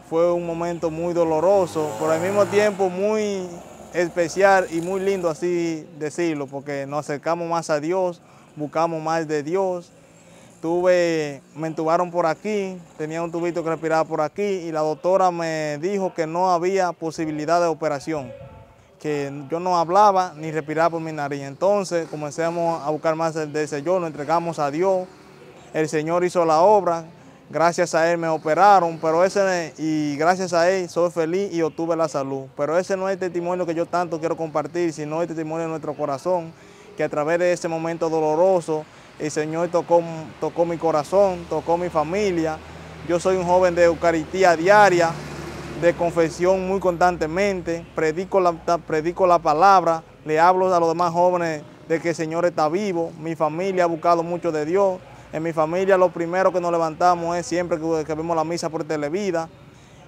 fue un momento muy doloroso, pero al mismo tiempo muy especial y muy lindo así decirlo, porque nos acercamos más a Dios, buscamos más de Dios. Tuve, me entubaron por aquí, tenía un tubito que respiraba por aquí y la doctora me dijo que no había posibilidad de operación, que yo no hablaba ni respiraba por mi nariz. Entonces comenzamos a buscar más de ese yo, nos entregamos a Dios, el Señor hizo la obra, Gracias a él me operaron, pero ese y gracias a él soy feliz y obtuve la salud. Pero ese no es el testimonio que yo tanto quiero compartir, sino el testimonio de nuestro corazón, que a través de ese momento doloroso el Señor tocó, tocó mi corazón, tocó mi familia. Yo soy un joven de Eucaristía diaria, de confesión muy constantemente, predico la, predico la palabra, le hablo a los demás jóvenes de que el Señor está vivo, mi familia ha buscado mucho de Dios, en mi familia lo primero que nos levantamos es siempre que, vemos la misa por televida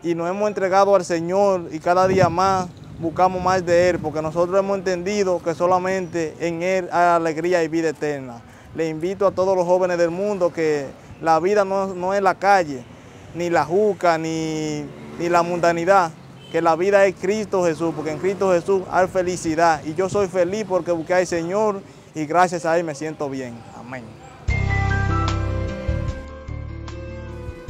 y nos hemos entregado al Señor y cada día más buscamos más de Él, porque nosotros hemos entendido que solamente en Él hay alegría y vida eterna. Le invito a todos los jóvenes del mundo que la vida no, es la calle, ni la juca, ni, ni la mundanidad, que la vida es Cristo Jesús, porque en Cristo Jesús hay felicidad. Y yo soy feliz porque busqué al Señor y gracias a Él me siento bien. Amén.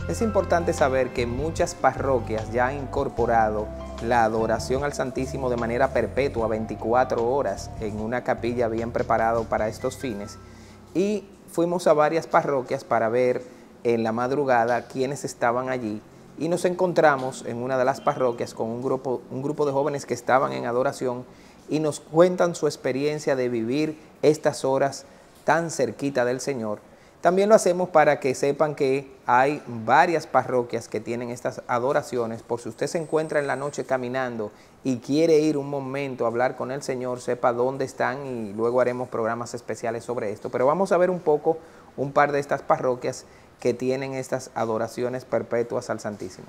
Es importante saber que muchas parroquias ya han incorporado la adoración al Santísimo de manera perpetua, 24 horas, en una capilla bien preparado para estos fines. Y fuimos a varias parroquias para ver en la madrugada quiénes estaban allí y nos encontramos en una de las parroquias con un grupo, un grupo de jóvenes que estaban en adoración y nos cuentan su experiencia de vivir estas horas tan cerquita del Señor también lo hacemos para que sepan que hay varias parroquias que tienen estas adoraciones. Por si usted se encuentra en la noche caminando y quiere ir un momento a hablar con el Señor, sepa dónde están y luego haremos programas especiales sobre esto. Pero vamos a ver un poco un par de estas parroquias que tienen estas adoraciones perpetuas al Santísimo.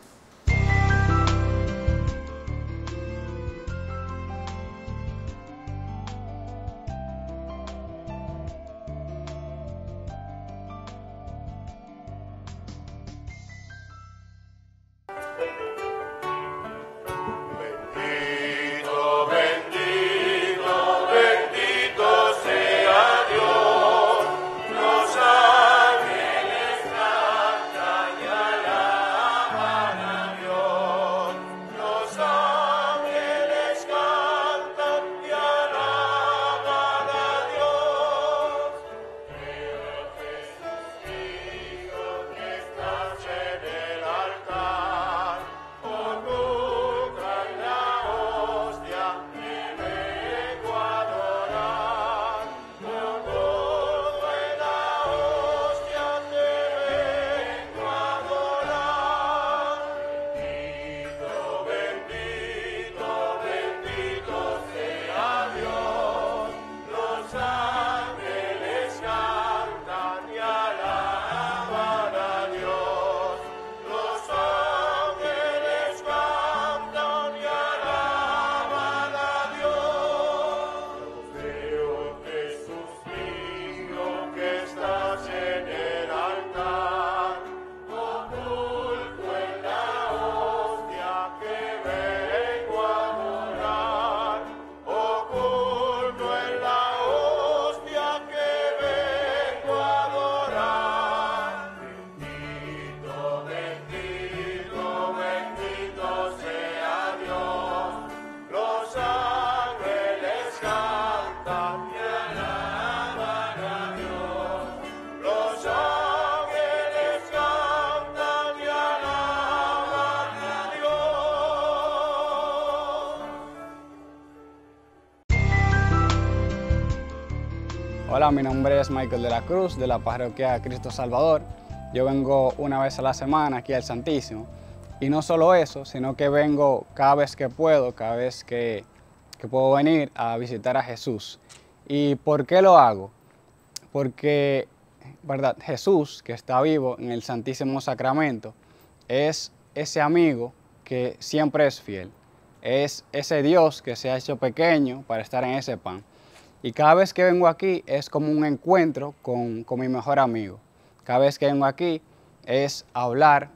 Mi nombre es Michael de la Cruz, de la parroquia Cristo Salvador. Yo vengo una vez a la semana aquí al Santísimo. Y no solo eso, sino que vengo cada vez que puedo, cada vez que, puedo venir a visitar a Jesús. ¿Y por qué lo hago? Porque, ¿verdad? Jesús, que está vivo en el Santísimo Sacramento, es ese amigo que siempre es fiel. Es ese Dios que se ha hecho pequeño para estar en ese pan. Y cada vez que vengo aquí es como un encuentro con, mi mejor amigo. Cada vez que vengo aquí es hablar,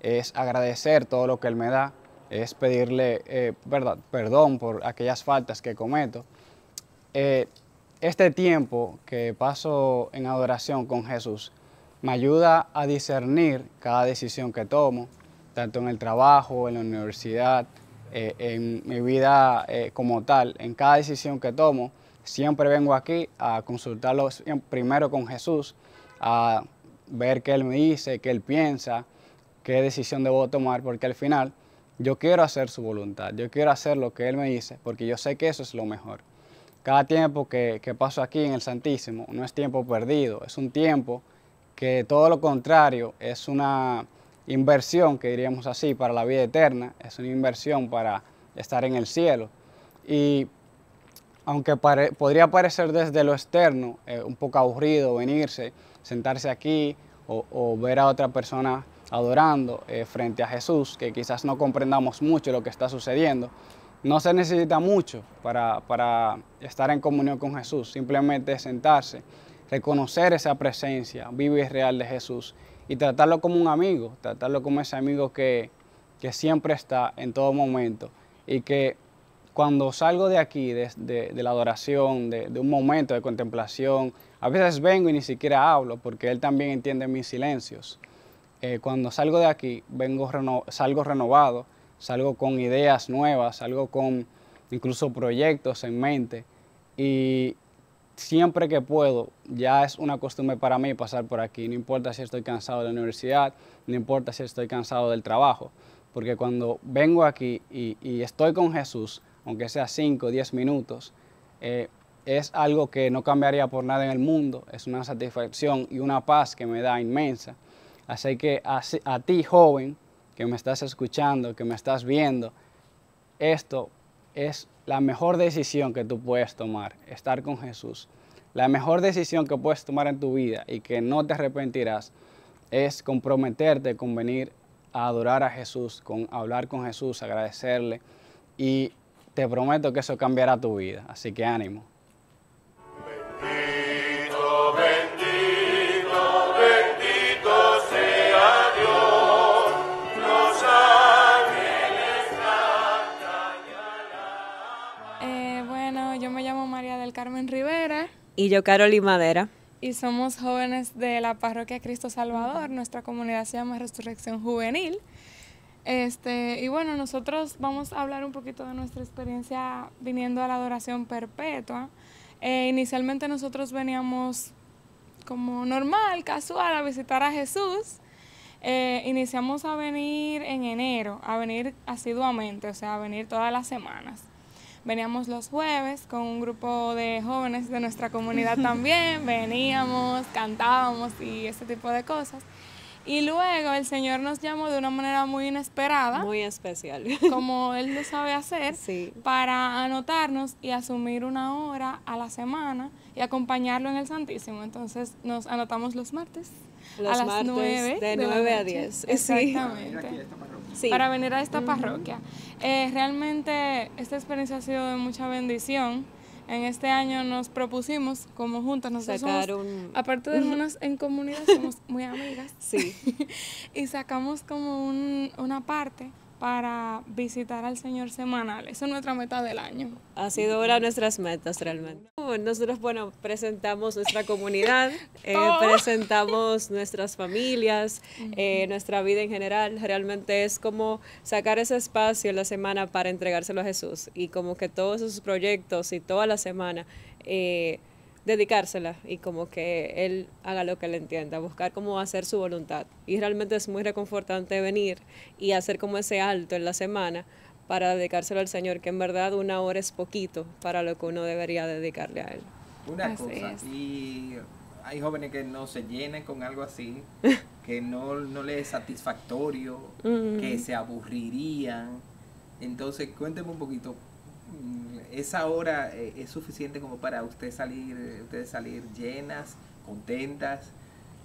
es agradecer todo lo que Él me da, es pedirle eh, verdad, perdón por aquellas faltas que cometo. Eh, este tiempo que paso en adoración con Jesús me ayuda a discernir cada decisión que tomo, tanto en el trabajo, en la universidad, eh, en mi vida como tal, en cada decisión que tomo Siempre vengo aquí a consultarlo primero con Jesús, a ver qué Él me dice, qué Él piensa, qué decisión debo tomar, porque al final yo quiero hacer su voluntad, yo quiero hacer lo que Él me dice, porque yo sé que eso es lo mejor. Cada tiempo que, que paso aquí en el Santísimo no es tiempo perdido, es un tiempo que todo lo contrario es una inversión, que diríamos así, para la vida eterna, es una inversión para estar en el cielo. Y aunque podría parecer desde lo externo eh, un poco aburrido venirse, sentarse aquí o, ver a otra persona adorando eh, frente a Jesús, que quizás no comprendamos mucho lo que está sucediendo, no se necesita mucho para, para estar en comunión con Jesús, simplemente sentarse, reconocer esa presencia viva y real de Jesús y tratarlo como un amigo, tratarlo como ese amigo que, que siempre está en todo momento y que cuando salgo de aquí, de, de- de la adoración, de, de un momento de contemplación, a veces vengo y ni siquiera hablo porque Él también entiende mis silencios. Eh, cuando salgo de aquí, vengo reno- salgo renovado, salgo con ideas nuevas, salgo con incluso proyectos en mente y siempre que puedo, ya es una costumbre para mí pasar por aquí, no importa si estoy cansado de la universidad, no importa si estoy cansado del trabajo, porque cuando vengo aquí y, y estoy con Jesús, aunque sea 5 o 10 minutos, eh, es algo que no cambiaría por nada en el mundo, es una satisfacción y una paz que me da inmensa. Así que a, a ti, joven, que me estás escuchando, que me estás viendo, esto es la mejor decisión que tú puedes tomar, estar con Jesús. La mejor decisión que puedes tomar en tu vida y que no te arrepentirás es comprometerte con venir a adorar a Jesús, con hablar con Jesús, agradecerle y te prometo que eso cambiará tu vida. Así que ánimo. Bendito, bendito, bendito sea Dios, los ángeles cantan y alaban. Eh, bueno, yo me llamo María del Carmen Rivera Y yo, Caroli Madera. y somos jóvenes de la parroquia Cristo Salvador. Nuestra comunidad se llama Resurrección Juvenil. Este, y bueno, nosotros vamos a hablar un poquito de nuestra experiencia viniendo a la adoración perpetua. Eh, inicialmente nosotros veníamos como normal, casual, a visitar a Jesús. Eh, iniciamos a venir en enero, a venir asiduamente, o sea, a venir todas las semanas. Veníamos los jueves con un grupo de jóvenes de nuestra comunidad *laughs* también, veníamos, cantábamos y ese tipo de cosas. Y luego el Señor nos llamó de una manera muy inesperada, Muy especial. como Él lo sabe hacer, Sí. para anotarnos y asumir una hora a la semana y acompañarlo en el Santísimo. Entonces nos anotamos los martes Los a las martes 9 de la 9 a noche. 10. Sí. Exactamente Sí. para venir a esta parroquia. Eh, realmente esta experiencia ha sido de mucha bendición. En este año nos propusimos como juntas, nosotros somos, Sacar un- aparte de hermanas en comunidad, somos muy amigas. Sí. *laughs* y sacamos como un- una parte para visitar al Señor semanal. Esa es nuestra meta del año. Ha sido una de nuestras metas realmente. Nosotros, bueno, presentamos nuestra comunidad, *laughs* eh, Oh. presentamos nuestras familias, eh, nuestra vida en general. Realmente es como sacar ese espacio en la semana para entregárselo a Jesús y como que todos esos proyectos y toda la semana eh, dedicársela y como que Él haga lo que Él entienda, buscar cómo hacer su voluntad. Y realmente es muy reconfortante venir y hacer como ese alto en la semana para dedicárselo al Señor, que en verdad una hora es poquito para lo que uno debería dedicarle a Él. Una Así cosa, es. y hay jóvenes que no se llenan con algo así, *laughs* que no, no les es satisfactorio, que se aburrirían. Entonces, cuénteme un poquito, mm, ¿esa hora eh, es suficiente como para usted salir, ustedes salir llenas, contentas?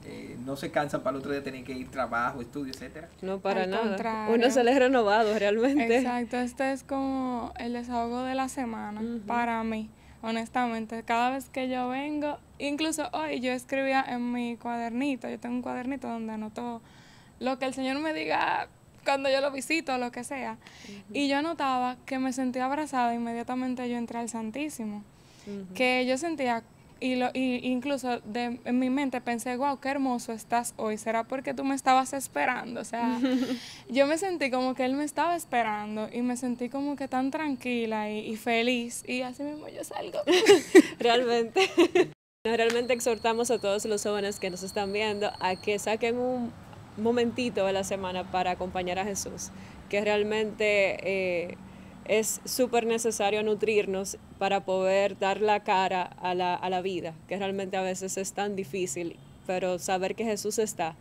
Eh, ¿No se cansan para el otro día tener que ir trabajo, estudio, etcétera? No para Al nada. contrario. Uno sale renovado realmente. Exacto, este es como el desahogo de la semana para mí, honestamente. Cada vez que yo vengo, incluso hoy yo escribía en mi cuadernito, yo tengo un cuadernito donde anoto lo que el Señor me diga cuando yo lo visito, lo que sea. Y yo notaba que me sentía abrazada inmediatamente yo entré al Santísimo. Que yo sentía, y, lo, y incluso de, en mi mente pensé, wow, qué hermoso estás hoy. ¿Será porque tú me estabas esperando? O sea, *laughs* yo me sentí como que él me estaba esperando y me sentí como que tan tranquila y, y feliz. Y así mismo yo salgo. *laughs* realmente. *laughs* Realmente exhortamos a todos los jóvenes que nos están viendo a que saquen un momentito de la semana para acompañar a Jesús, que realmente eh, es súper necesario nutrirnos para poder dar la cara a la, a la vida, que realmente a veces es tan difícil, pero saber que Jesús está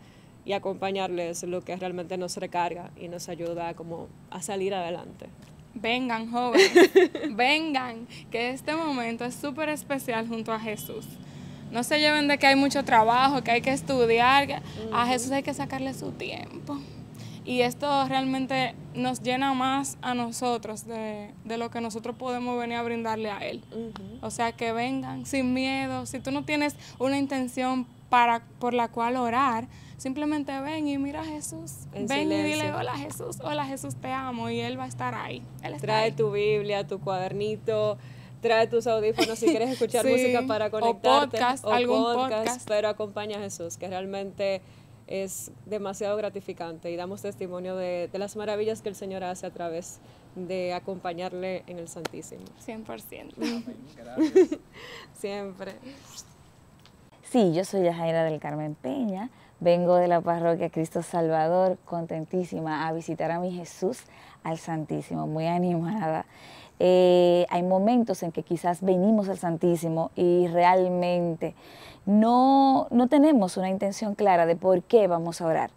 y acompañarle es lo que realmente nos recarga y nos ayuda como a salir adelante. Vengan, jóvenes, *laughs* vengan, que este momento es súper especial junto a Jesús. No se lleven de que hay mucho trabajo, que hay que estudiar, que a Jesús hay que sacarle su tiempo. Y esto realmente nos llena más a nosotros de, de lo que nosotros podemos venir a brindarle a Él. O sea, que vengan sin miedo. Si tú no tienes una intención para, por la cual orar, simplemente ven y mira a Jesús. En ven y dile, hola Jesús, hola Jesús, te amo. Y Él va a estar ahí. Él está Trae ahí. tu Biblia, tu cuadernito, trae tus audífonos si *laughs* quieres escuchar Sí, música para o conectarte. podcast, algún podcast. Pero acompaña a Jesús, que realmente es demasiado gratificante y damos testimonio de, de las maravillas que el Señor hace a través de acompañarle en el Santísimo. 100%. *laughs* Siempre. Sí, yo soy Yajaira del Carmen Peña, vengo de la parroquia Cristo Salvador, contentísima a visitar a mi Jesús, al Santísimo, muy animada. Eh, hay momentos en que quizás venimos al Santísimo y realmente no, no tenemos una intención clara de por qué vamos a orar.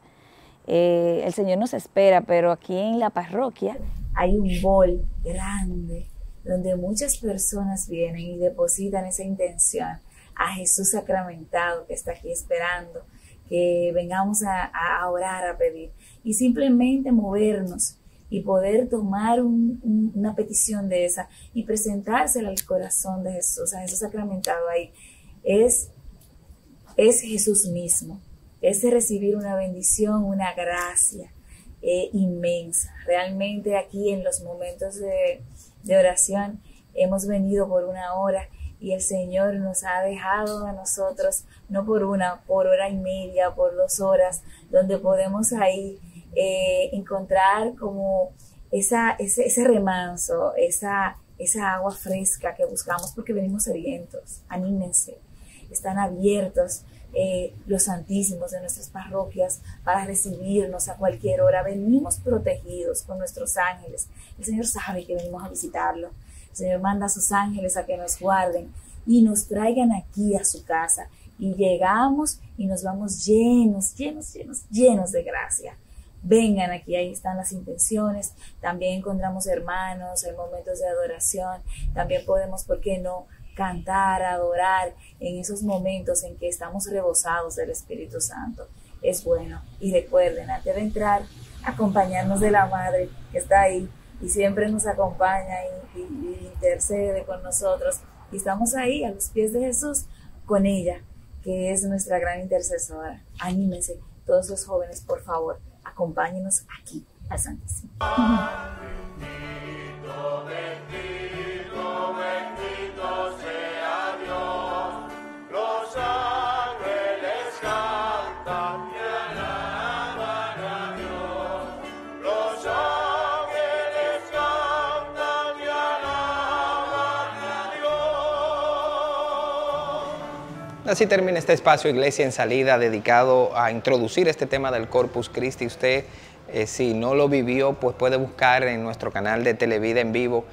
Eh, el Señor nos espera, pero aquí en la parroquia hay un bol grande donde muchas personas vienen y depositan esa intención a Jesús sacramentado que está aquí esperando, que vengamos a, a orar, a pedir y simplemente movernos y poder tomar un- un- una petición de esa y presentársela al corazón de Jesús, a Jesús sacramentado ahí, es, es Jesús mismo, es recibir una bendición, una gracia eh, inmensa. Realmente aquí en los momentos de, de oración hemos venido por una hora y el Señor nos ha dejado a nosotros, no por una, por hora y media, por dos horas, donde podemos ahí eh, encontrar como esa, ese, remanso, esa, esa agua fresca que buscamos porque venimos sedientos. Anímense, están abiertos eh, los santísimos de nuestras parroquias para recibirnos a cualquier hora. Venimos protegidos con nuestros ángeles. El Señor sabe que venimos a visitarlo. El Señor manda a sus ángeles a que nos guarden y nos traigan aquí a su casa. Y llegamos y nos vamos llenos, llenos, llenos, llenos de gracia. Vengan aquí, ahí están las intenciones. También encontramos hermanos, hay momentos de adoración. También podemos, ¿por qué no? cantar, adorar en esos momentos en que estamos rebosados del Espíritu Santo. Es bueno. Y recuerden, antes de entrar, acompañarnos de la Madre que está ahí y siempre nos acompaña y, y- intercede con nosotros. Y estamos ahí a los pies de Jesús con ella, que es nuestra gran intercesora. Anímense, todos los jóvenes, por favor, acompáñenos aquí al Santísimo. Bendito, bendito, sea Dios. Los Así termina este espacio Iglesia en Salida dedicado a introducir este tema del Corpus Christi. Usted, eh, si no lo vivió, pues puede buscar en nuestro canal de Televida en vivo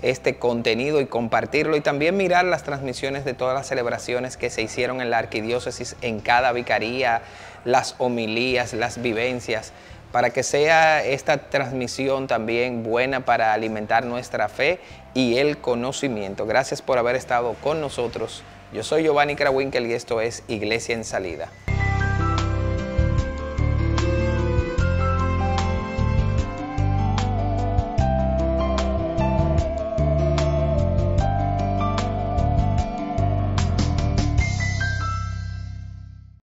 este contenido y compartirlo y también mirar las transmisiones de todas las celebraciones que se hicieron en la arquidiócesis, en cada vicaría, las homilías, las vivencias, para que sea esta transmisión también buena para alimentar nuestra fe y el conocimiento. Gracias por haber estado con nosotros. Yo soy Giovanni Krawinkel y esto es Iglesia en Salida.